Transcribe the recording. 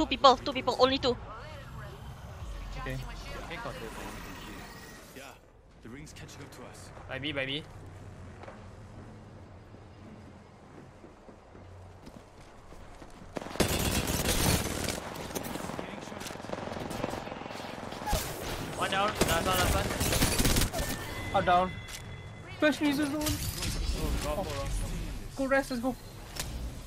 Two people, two people, only two. Okay. Okay, got two. Yeah, the ring's catching up to us. By me, by me. One down, last one, last one. Up down. Fresh me, zone. Oh, Gold rez, let's go.